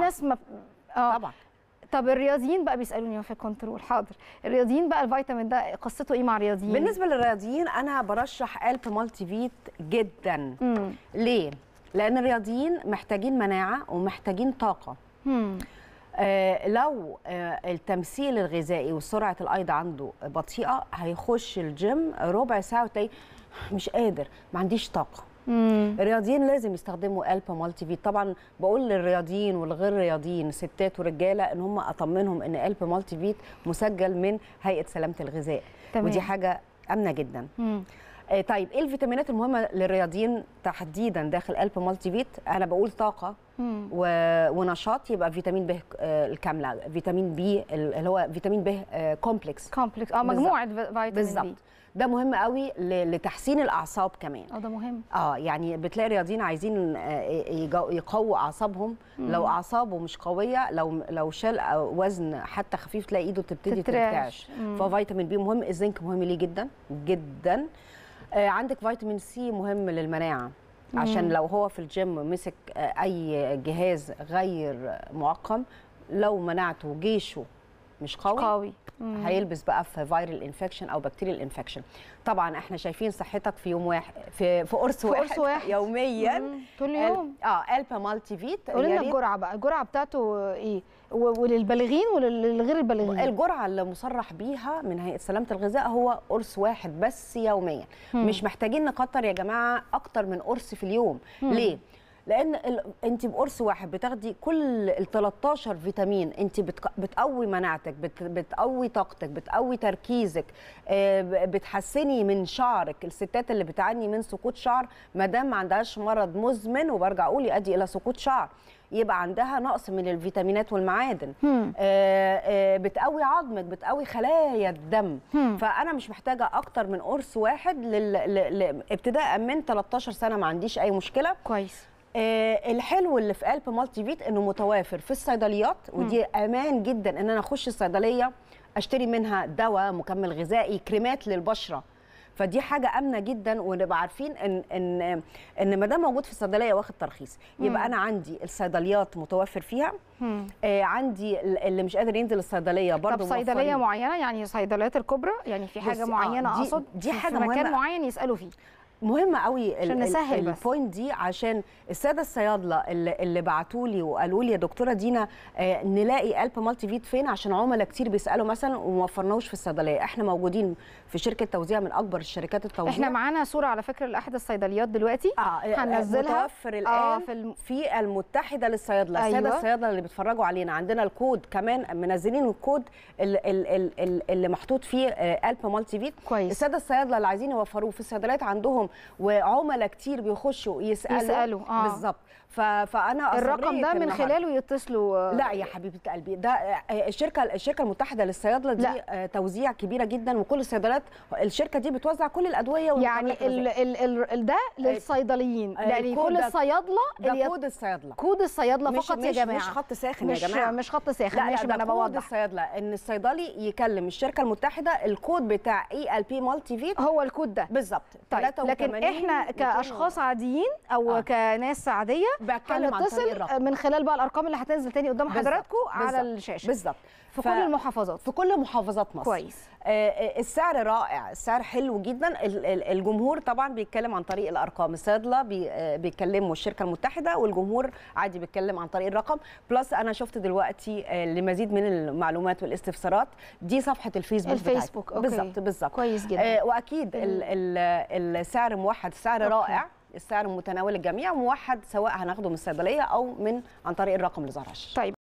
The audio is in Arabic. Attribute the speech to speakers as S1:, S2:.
S1: ناس ما آه.
S2: طبعا.
S1: طب الرياضيين بقى بيسألوني في ال control. حاضر. الرياضيين بقى الفيتامين ده قصته إيه مع الرياضيين؟
S2: بالنسبة للرياضيين أنا برشح ELP Multivit جدا.
S1: امم
S2: ليه؟ لأن الرياضيين محتاجين مناعة ومحتاجين طاقة.
S1: امم
S2: آه لو آه التمثيل الغذائي وسرعة الأيض عنده بطيئة هيخش الجيم ربع ساعة وتلاقيه مش قادر ما عنديش طاقة.
S1: امم
S2: الرياضيين لازم يستخدموا ELP Multivit طبعا بقول للرياضيين والغير رياضيين ستات ورجاله إن هم أطمنهم إن ELP Multivit مسجل من هيئة سلامة الغذاء.
S1: تمام.
S2: ودي حاجة آمنة جدا.
S1: امم
S2: آه، طيب إيه الفيتامينات المهمة للرياضيين تحديدا داخل ELP Multivit أنا بقول
S1: طاقة
S2: و... ونشاط يبقى فيتامين ب آه، الكاملة فيتامين B اللي هو فيتامين ب آه، complex.
S1: complex. آه
S2: بالظبط.
S1: مجموعه في- فيتامين
S2: بالظبط.
S1: B
S2: ده مهم قوي. لتحسين الأعصاب كمان.
S1: آه ده مهم.
S2: آه يعني بتلاقي رياضيين عايزين آه، يقووا أعصابهم. لو أعصابه مش قوية لو لو شال وزن حتى خفيف تلاقي إيده تبتدي. ترتعش.
S1: مم.
S2: ففيتامين B مهم الزنك مهم ليه جدا؟ جدا. آه، عندك فيتامين C مهم للمناعة. عشان لو هو في الجيم مسك آه، أي جهاز غير معقم لو مناعته جيشه مش قوي
S1: قوي. مم.
S2: هيلبس بقى في viral infection أو bacterial infection طبعا إحنا شايفين صحتك في يوم واحد في في قرص واحد,
S1: قرص واحد.
S2: يوميا.
S1: مم. كل يوم
S2: ال- آه البا مالتي فيت
S1: قولي
S2: يا
S1: لنا الجرعة بقى. الجرعة بتاعته إيه؟ وللبالغين وللغير البالغين؟
S2: الجرعة اللي مصرح بيها من هيئة سلامة الغذاء هو قرص واحد بس يوميا.
S1: مم.
S2: مش محتاجين نكتر يا جماعة أكتر من قرص في اليوم. ليه؟ لأن ال... أنت بقرص واحد بتاخدي كل ال 13 فيتامين أنت بتق... بتقوي مناعتك بت... بتقوي طاقتك بتقوي تركيزك آه، بتحسني من شعرك. الستات اللي بتعاني من سقوط شعر ما دام ما عندهاش مرض مزمن وبرجع أقول يؤدي إلى سقوط شعر يبقى عندها نقص من الفيتامينات والمعادن.
S1: مم.
S2: آه، آه، بتقوي عظمك بتقوي خلايا الدم.
S1: مم.
S2: فأنا مش محتاجة أكتر من قرص واحد لل... ل... ل... ابتداء من 13 سنة ما عنديش أي مشكلة.
S1: كويس.
S2: الحلو اللي في قلب مالتي فيت إنه متوافر في الصيدليات ودي أمان جدا إن أنا أخش الصيدلية أشتري منها دواء مكمل غذائي كريمات للبشرة فدي حاجة آمنة جدا ونبقى عارفين إن إن إن ما دام موجود في الصيدلية واخد ترخيص يبقى أنا عندي الصيدليات متوفر فيها
S1: مم.
S2: آه عندي ال- اللي مش قادر ينزل الصيدلية
S1: طب
S2: برضه
S1: صيدلية
S2: موفرين.
S1: معينة يعني صيدليات الكبرى يعني في
S2: حاجة آه،
S1: معينة
S2: دي-
S1: أقصد
S2: دي
S1: في-
S2: حاجة
S1: في مكان. معين يسألوا فيه
S2: مهمة قوي
S1: عشان نسهل بس.
S2: ال point دي عشان السادة الصيادلة اللي, اللي بعتوا لي وقالوا لي يا دكتورة دينا آه نلاقي ELP Multivit فين؟ عشان عملاء كتير بيسألوا مثلا وما وفرناهوش في الصيدلية. إحنا موجودين في شركة توزيع من أكبر الشركات التوزيع.
S1: إحنا معانا صورة على فكرة لأحد الصيدليات دلوقتي.
S2: آه
S1: هننزلها.
S2: متوفر الآن
S1: آه،
S2: آه
S1: في الم-
S2: في المتحدة للصيادلة. السادة
S1: أيوة.
S2: الصيادلة اللي بيتفرجوا علينا. عندنا الكود كمان منزلين الكود ال- ال- ال- ال- اللي محطوط فيه آه ELP Multivit
S1: كويس.
S2: السادة الصيادلة اللي عايزين يوفروه في الصيدليات عندهم وعملاء كتير بيخشوا يسألوا
S1: يسألوا، آه.
S2: بالظبط فأنا
S1: الرقم ده من. خلاله يتصلوا آه،
S2: لا يا حبيبة قلبي ده آه، الشركة الشركة المتحدة للصيادلة دي
S1: لا.
S2: آه، توزيع كبيرة جدا وكل الصيدليات الشركة دي بتوزع كل الأدوية
S1: يعني
S2: والمكملات
S1: ال
S2: الغذائية.
S1: ال ال ده للصيدليين يعني كل الصيادله
S2: ده كود الصيادلة
S1: كود الصيادلة
S2: مش
S1: فقط يا
S2: مش
S1: جماعة
S2: مش خط ساخن
S1: مش
S2: يا جماعة
S1: مش خط ساخن
S2: لا
S1: ماشي أنا
S2: كود
S1: بوضح
S2: الصيادلة إن الصيدلي يكلم الشركة المتحدة الكود بتاع ELP Multivit
S1: هو الكود ده
S2: بالظبط
S1: طيب
S2: 83
S1: لكن إحنا
S2: 200
S1: كأشخاص عاديين أو
S2: آه.
S1: كناس
S2: عادية
S1: هنتصل. من خلال بقى الأرقام اللي هتنزل تاني قدام حضراتكم على الشاشة.
S2: بالظبط.
S1: في
S2: ف-
S1: كل المحافظات.
S2: في كل محافظات مصر.
S1: كويس.
S2: آه، آه، السعر رائع. السعر حلو جدا. ال- ال- الجمهور طبعا بيتكلم عن طريق الأرقام. الصيادلة بي- آه، بيتكلموا الشركة المتحدة والجمهور عادي بيتكلم عن طريق الرقم. plus أنا شفت دلوقتي آه، لمزيد من المعلومات والاستفسارات دي صفحة الفيسبوك
S1: الفيسبوك،.
S2: بالظبط بالظبط.
S1: كويس جدا.
S2: آه، وأكيد ال- ال- السعر موحد سعر
S1: okay.
S2: رائع السعر متناول الجميع موحد سواء هناخده من الصيدلية أو من عن طريق الرقم اللي.
S1: طيب